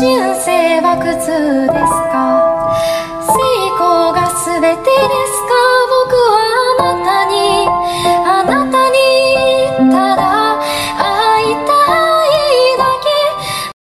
人生は苦痛。